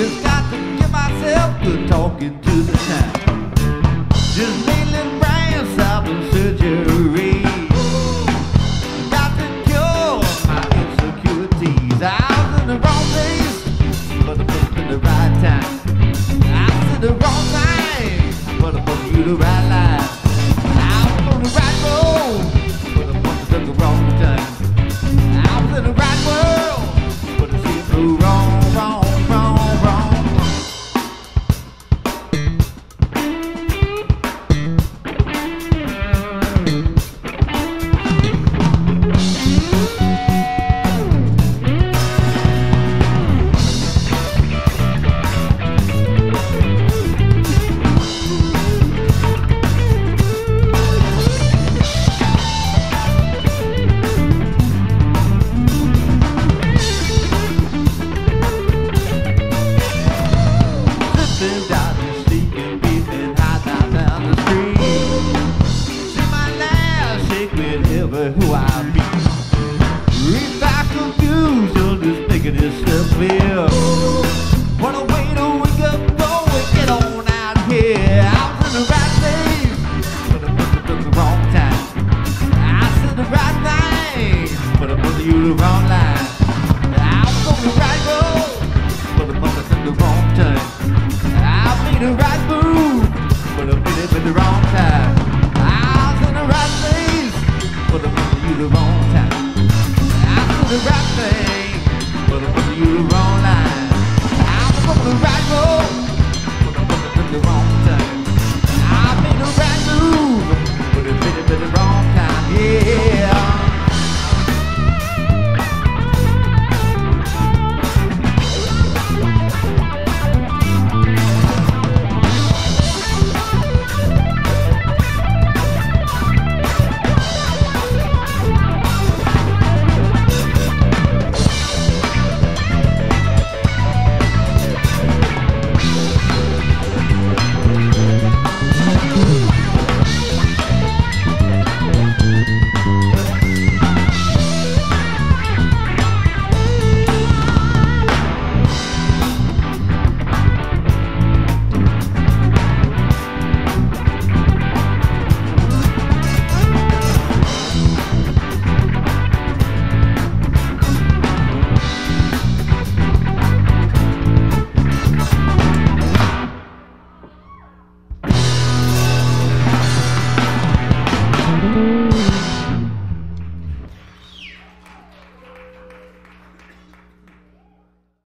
Just got to give myself the talking to the time. Just mailing Brian South and surgery. make me who I be. If I confused, I'll just make it disappear.